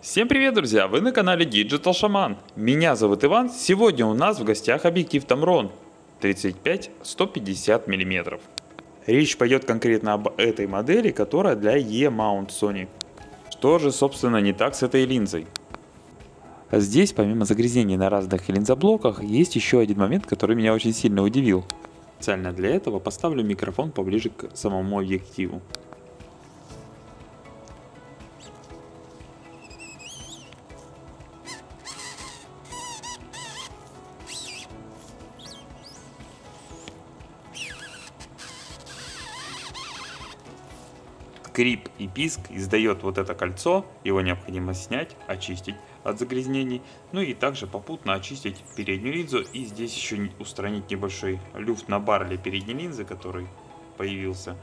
Всем привет, друзья! Вы на канале Digital Shaman. Меня зовут Иван. Сегодня у нас в гостях объектив Tamron 35-150 мм. Речь пойдет конкретно об этой модели, которая для E-mount Sony. Что же, собственно, не так с этой линзой? Здесь, помимо загрязнений на разных линзоблоках, есть еще один момент, который меня очень сильно удивил. Специально для этого поставлю микрофон поближе к самому объективу. Скрип и писк издает вот это кольцо, его необходимо снять, очистить от загрязнений, ну и также попутно очистить переднюю линзу и здесь еще устранить небольшой люфт на барле передней линзы, который появился.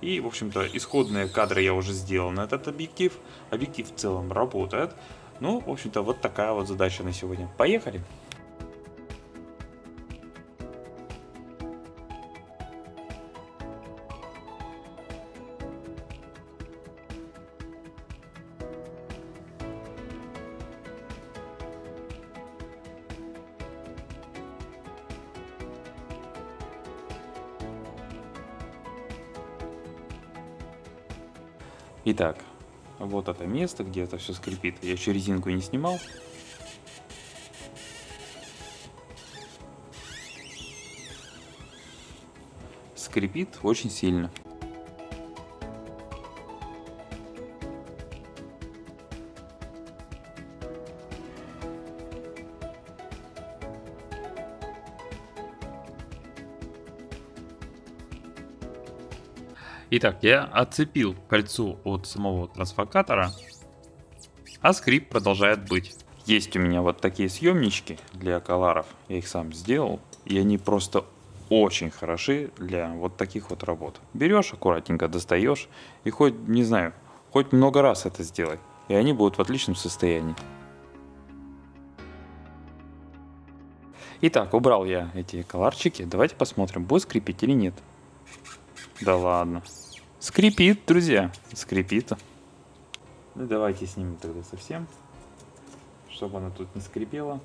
И, в общем-то, исходные кадры я уже сделал на этот объектив. Объектив в целом работает. Ну, в общем-то, вот такая вот задача на сегодня. Поехали! Итак, вот это место, где это все скрипит. Я еще резинку не снимал. Скрипит очень сильно. Итак, я отцепил кольцо от самого трансфокатора, а скрип продолжает быть. Есть у меня вот такие съемнички для коларов, я их сам сделал, и они просто очень хороши для вот таких вот работ. Берешь аккуратненько, достаешь, и хоть, не знаю, хоть много раз это сделай, и они будут в отличном состоянии. Итак, убрал я эти коларчики, давайте посмотрим, будет скрипеть или нет. Да ладно. Скрипит, друзья, скрипит. Ну давайте снимем тогда совсем, чтобы она тут не скрипела.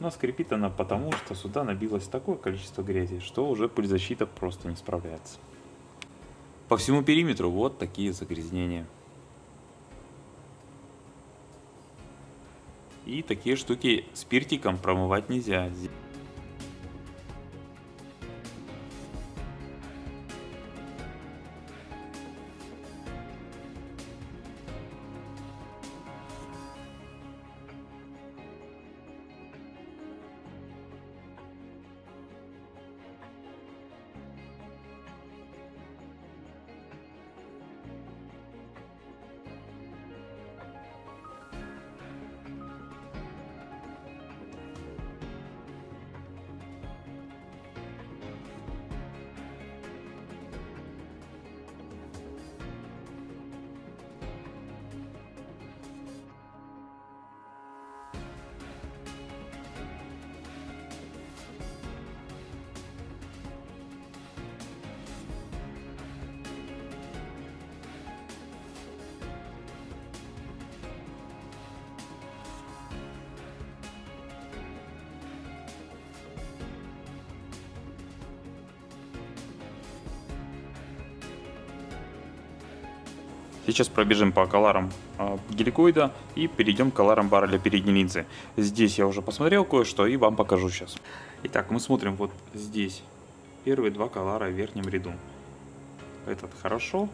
Но скрипит она потому, что сюда набилось такое количество грязи, что уже пыльзащита просто не справляется. По всему периметру вот такие загрязнения. И такие штуки спиртиком промывать нельзя. Сейчас пробежим по коларам э, геликоида и перейдем к коларам барреля передней линзы. Здесь я уже посмотрел кое-что и вам покажу сейчас. Итак, мы смотрим вот здесь первые два колара в верхнем ряду. Этот хорошо,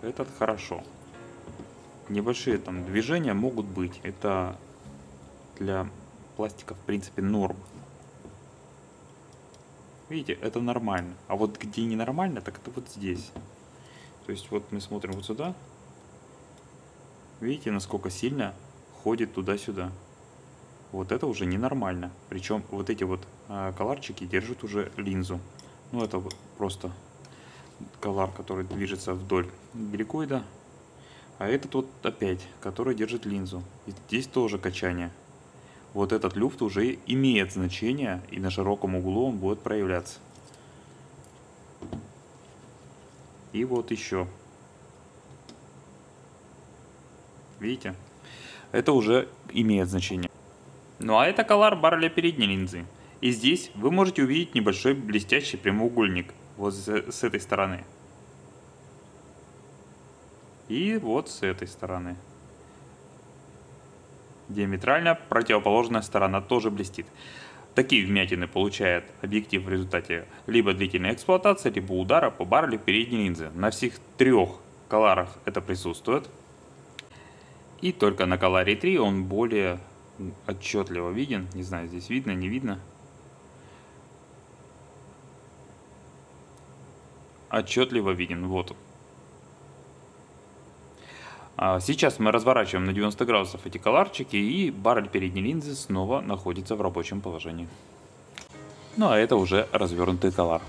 этот хорошо. Небольшие там движения могут быть. Это для пластика в принципе норм. Видите, это нормально. А вот где ненормально, так это вот здесь. То есть вот мы смотрим вот сюда, Видите, насколько сильно ходит туда-сюда. Вот это уже ненормально. Причем вот эти вот э, коларчики держат уже линзу. Ну это вот просто колар, который движется вдоль геликоида. А этот вот опять, который держит линзу. И здесь тоже качание. Вот этот люфт уже имеет значение и на широком углу он будет проявляться. И вот еще. Видите? это уже имеет значение. Ну а это колор барреля передней линзы. И здесь вы можете увидеть небольшой блестящий прямоугольник вот с этой стороны. И вот с этой стороны. Диаметрально противоположная сторона тоже блестит. Такие вмятины получает объектив в результате либо длительной эксплуатации, либо удара по баррелю передней линзы. На всех трех колорах это присутствует. И только на колоре 3 он более отчетливо виден. Не знаю, здесь видно, не видно. Отчетливо виден. Вот он. А, сейчас мы разворачиваем на 90 градусов эти коларчики и баррель передней линзы снова находится в рабочем положении. Ну а это уже развернутый колар.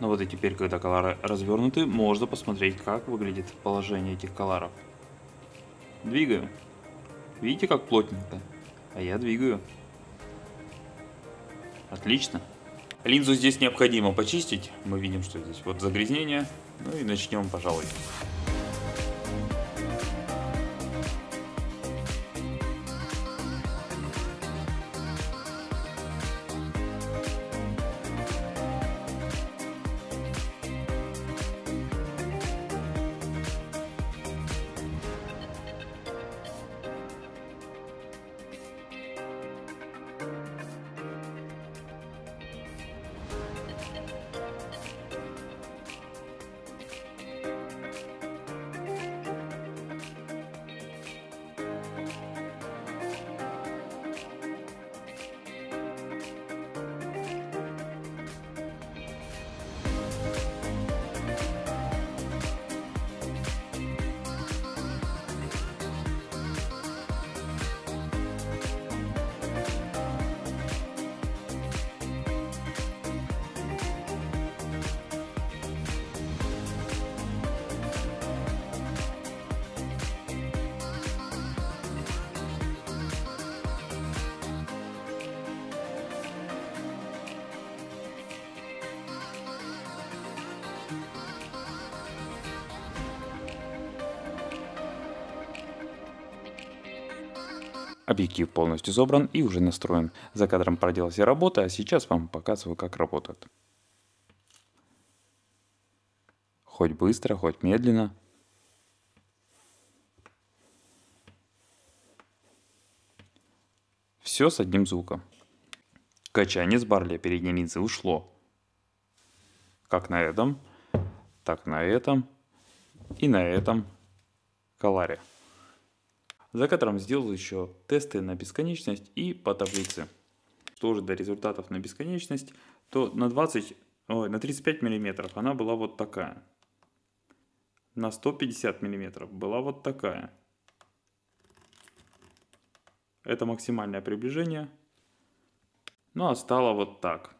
Ну вот и теперь, когда колары развернуты, можно посмотреть, как выглядит положение этих коларов. Двигаем. Видите, как плотненько? А я двигаю. Отлично. Линзу здесь необходимо почистить. Мы видим, что здесь вот загрязнение. Ну и начнем, пожалуй. Объектив полностью собран и уже настроен. За кадром проделал все работы, а сейчас вам показываю, как работает. Хоть быстро, хоть медленно. Все с одним звуком. Качание с барля передней линзы ушло. Как на этом, так на этом и на этом коларе за которым сделал еще тесты на бесконечность и по таблице. Что же до результатов на бесконечность, то на 20, ой, на 35 миллиметров она была вот такая. На 150 миллиметров была вот такая. Это максимальное приближение. Ну а стало вот так.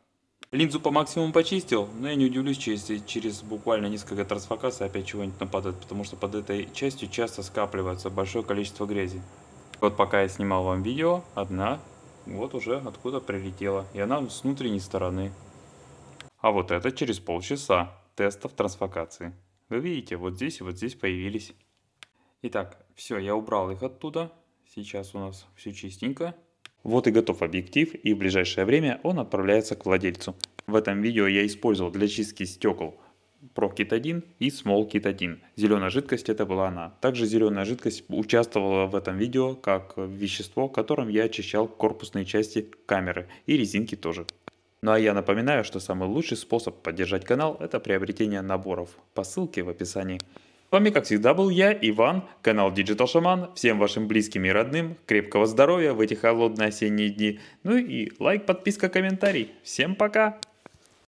Линзу по максимуму почистил, но я не удивлюсь, если через буквально несколько трансфокаций опять чего-нибудь нападает, потому что под этой частью часто скапливается большое количество грязи. Вот пока я снимал вам видео, одна вот уже откуда прилетела, и она с внутренней стороны. А вот это через полчаса тестов трансфокации. Вы видите, вот здесь и вот здесь появились. Итак, все, я убрал их оттуда. Сейчас у нас все чистенько. Вот и готов объектив, и в ближайшее время он отправляется к владельцу. В этом видео я использовал для чистки стекол ProKit 1 и 1. Зеленая жидкость это была она. Также зеленая жидкость участвовала в этом видео как вещество, которым я очищал корпусные части камеры и резинки тоже. Ну а я напоминаю, что самый лучший способ поддержать канал это приобретение наборов по ссылке в описании. С вами, как всегда, был я, Иван, канал Digital Shaman. Всем вашим близким и родным крепкого здоровья в эти холодные осенние дни. Ну и лайк, подписка, комментарий. Всем пока!